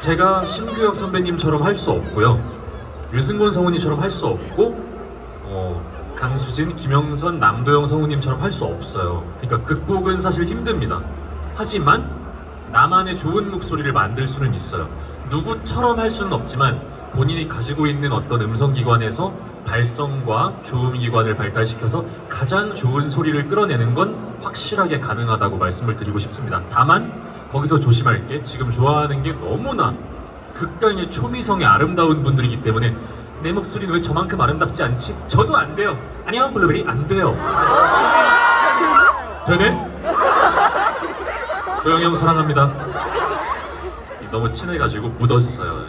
제가 심규혁 선배님처럼 할 수 없고요. 유승곤 성우님처럼 할 수 없고 어, 강수진, 김영선, 남도영 성우님처럼 할 수 없어요. 그러니까 극복은 사실 힘듭니다. 하지만 나만의 좋은 목소리를 만들 수는 있어요. 누구처럼 할 수는 없지만 본인이 가지고 있는 어떤 음성기관에서 발성과 조음기관을 발달시켜서 가장 좋은 소리를 끌어내는 건 확실하게 가능하다고 말씀을 드리고 싶습니다. 다만 거기서 조심할 게 지금 좋아하는 게 너무나 극강의 초미성의 아름다운 분들이기 때문에 내 목소리는 왜 저만큼 아름답지 않지? 저도 안 돼요. 안녕 블루베리 안 돼요. 되네? 도영이 형 사랑합니다. 너무 친해가지고 묻었어요.